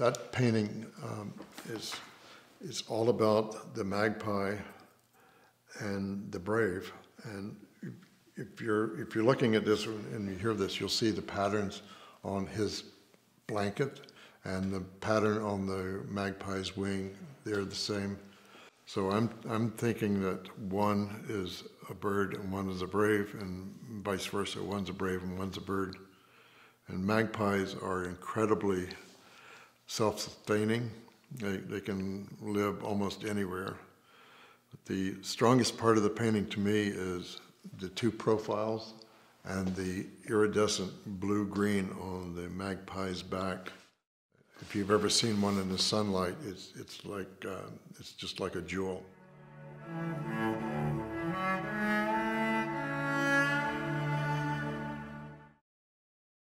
that painting um, is, is all about the magpie and the brave. And if- you're, if you're looking at this and you hear this, you'll see the patterns on his blanket and the pattern on the magpie's wing, they're the same. So I'm, I'm thinking that one is a bird and one is a brave, and vice versa. One's a brave and one's a bird. And magpies are incredibly self-sustaining. They, they can live almost anywhere. But the strongest part of the painting to me is the two profiles and the iridescent blue-green on the magpie's back. If you've ever seen one in the sunlight, it's, it's like, uh, it's just like a jewel.